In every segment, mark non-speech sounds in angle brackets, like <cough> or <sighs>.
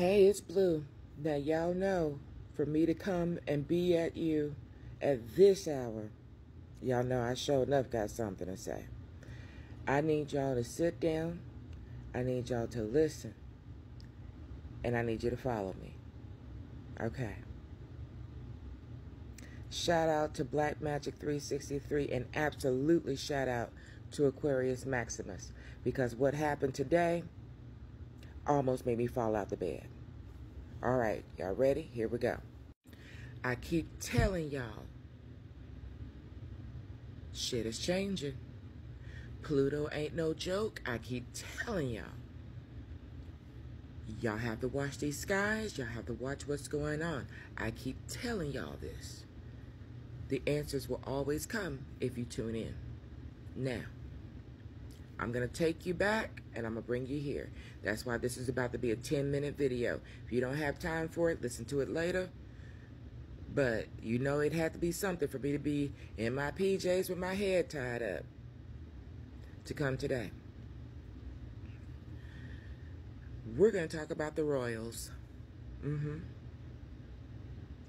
Hey, it's Blue. Now, y'all know for me to come and be at you at this hour, y'all know I sure enough got something to say. I need y'all to sit down. I need y'all to listen. And I need you to follow me. Okay. Shout out to Black Magic 363 and absolutely shout out to Aquarius Maximus because what happened today almost made me fall out the bed. All right, y'all ready? Here we go. I keep telling y'all, shit is changing. Pluto ain't no joke. I keep telling y'all. Y'all have to watch these skies. Y'all have to watch what's going on. I keep telling y'all this. The answers will always come if you tune in. Now, I'm going to take you back and I'm going to bring you here. That's why this is about to be a 10 minute video. If you don't have time for it, listen to it later. But you know it had to be something for me to be in my PJs with my head tied up to come today. We're going to talk about the Royals. Mm-hmm.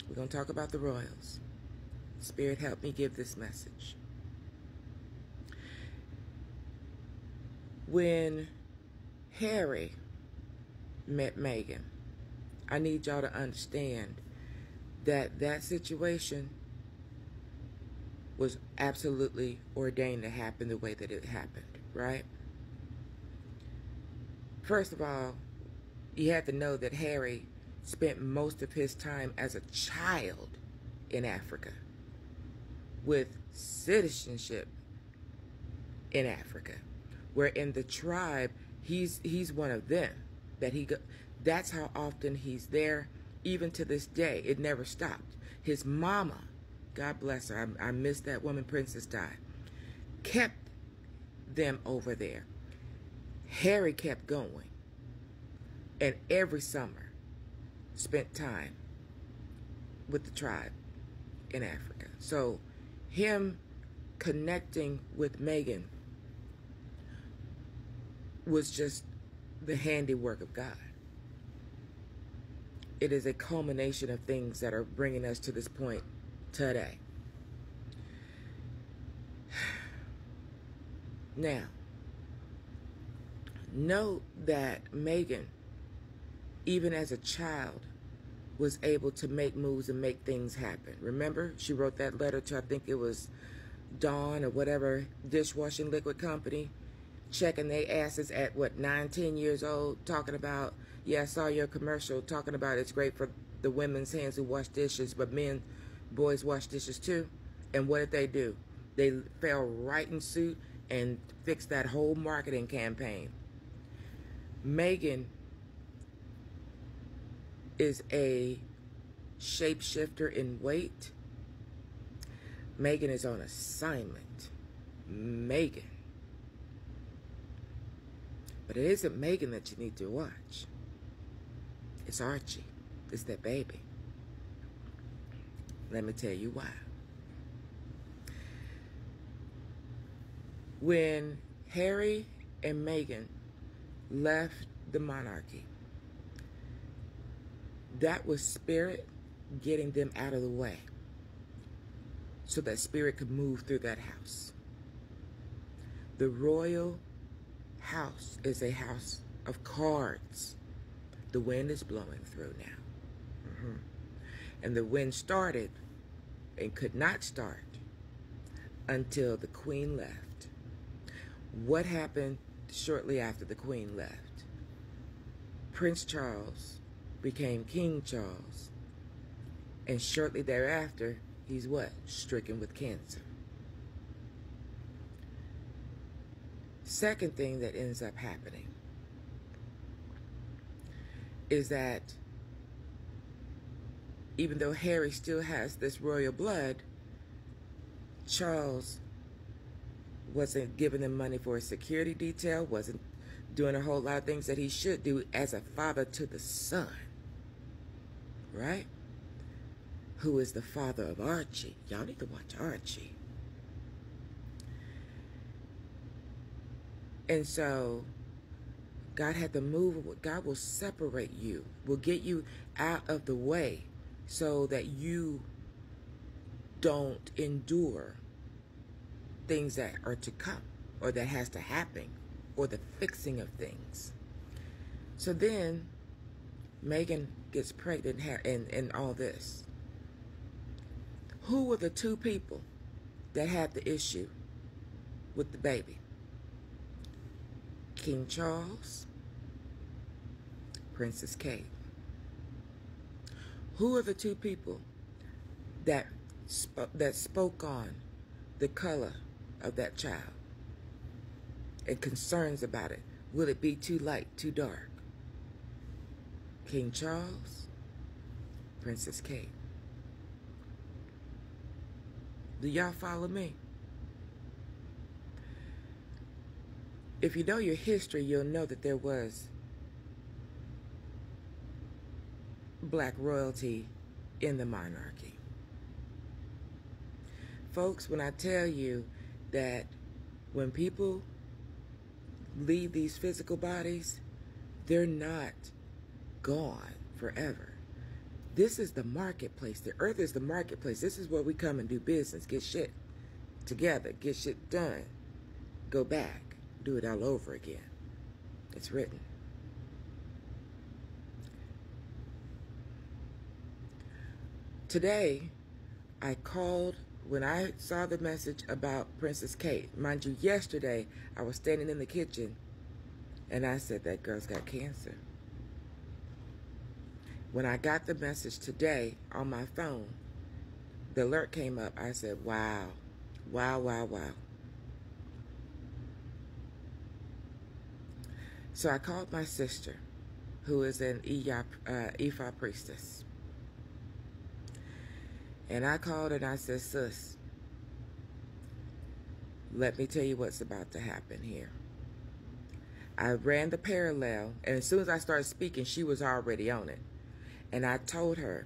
We're going to talk about the Royals. Spirit, help me give this message. When Harry met Meghan, I need y'all to understand that that situation was absolutely ordained to happen the way that it happened, right? First of all, you have to know that Harry spent most of his time as a child in Africa with citizenship in Africa where in the tribe he's he's one of them that he go, that's how often he's there even to this day. It never stopped. His mama god bless her i, I miss that woman princess di kept them over there. Harry kept going. And every summer spent time with the tribe in africa. So him connecting with meghan was just the handiwork of God. It is a culmination of things that are bringing us to this point today. <sighs> Now, note that Meghan, even as a child, was able to make moves and make things happen. Remember, she wrote that letter to, I think it was Dawn or whatever dishwashing liquid company checking their asses at what nine, ten years old, talking about, yeah, I saw your commercial talking about it's great for the women's hands who wash dishes, but men, boys wash dishes too. And what did they do? They fell right in suit and fixed that whole marketing campaign. Meghan is a shapeshifter in weight. Meghan is on assignment. Meghan but it isn't Meghan that you need to watch. It's Archie. It's that baby. Let me tell you why. When Harry and Meghan left the monarchy, that was spirit getting them out of the way so that spirit could move through that house. The royal house is a house of cards. The wind is blowing through now. Mm-hmm. And the wind started and could not start until the queen left. What happened shortly after the queen left? Prince Charles became King Charles. And shortly thereafter, he's what? Stricken with cancer. Second thing that ends up happening is that even though Harry still has this royal blood, Charles wasn't giving them money for a security detail, wasn't doing a whole lot of things that he should do as a father to the son. Right? Who is the father of Archie? Y'all need to watch Archie. And so God had to move. God will separate you, will get you out of the way so that you don't endure things that are to come or that has to happen or the fixing of things. So then Meghan gets pregnant and, and all this. Who were the two people that had the issue with the baby? King Charles, Princess Kate. Who are the two people that sp- that spoke on the color of that child and concerns about it? Will it be too light, too dark? King Charles, Princess Kate. Do y'all follow me? If you know your history, you'll know that there was black royalty in the monarchy. Folks, when I tell you that when people leave these physical bodies, they're not gone forever. This is the marketplace. The earth is the marketplace. This is where we come and do business, get shit together, get shit done, go back, do it all over again. It's written. Today, I called when I saw the message about Princess Kate. Mind you, yesterday I was standing in the kitchen and I said, That girl's got cancer. When I got the message today on my phone, the alert came up. I said, Wow, wow, wow, wow. So I called my sister, who is an Ifa, uh, priestess. And I called and I said, Sis, let me tell you what's about to happen here. I ran the parallel, and as soon as I started speaking, she was already on it. And I told her,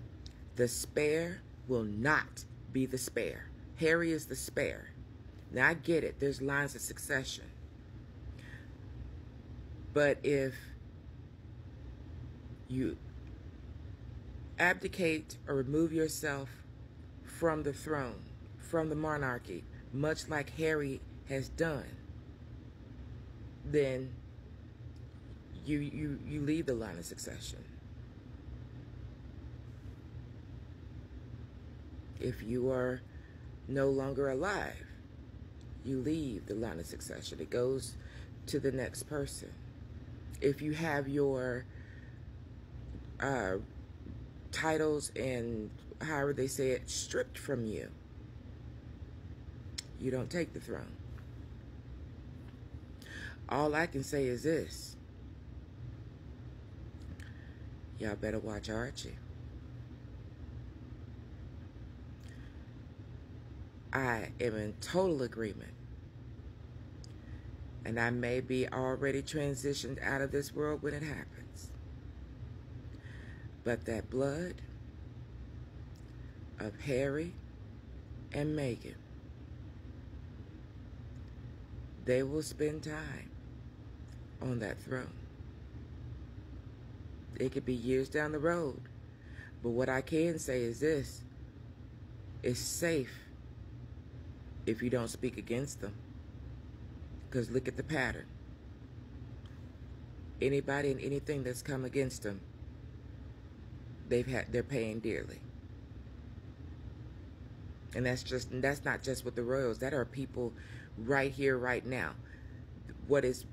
the spare will not be the spare. Harry is the spare. Now I get it, there's lines of succession. But if you abdicate or remove yourself from the throne, from the monarchy, much like Harry has done, then you you you leave the line of succession. If you are no longer alive, you leave the line of succession. It goes to the next person. If you have your uh, titles and however they say it, stripped from you. You don't take the throne. All I can say is this. Y'all better watch Archie. I am in total agreement. And I may be already transitioned out of this world when it happens. But that blood of Harry and Meghan. They will spend time on that throne. It could be years down the road. But what I can say is this it's safe if you don't speak against them. Because look at the pattern. Anybody and anything that's come against them, they've had they're paying dearly. And that's just that's not just with the royals. That are people right here, right now. What is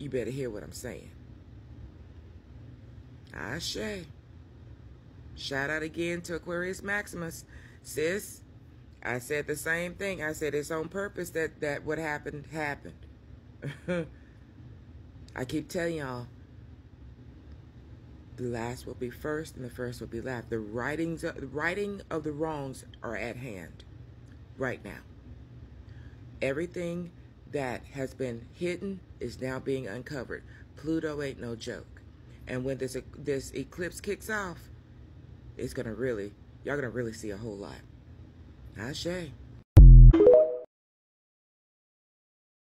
you better hear what I'm saying. Ashe. Shout out again to Aquarius Maximus. Sis, I said the same thing. I said it's on purpose that, that what happened happened. <laughs> I keep telling y'all, the last will be first and the first will be last. The writings of, the writing of the wrongs are at hand right now. Everything that has been hidden is now being uncovered. Pluto ain't no joke. And when this this eclipse kicks off, it's gonna really y'all gonna really see a whole lot. Ashe.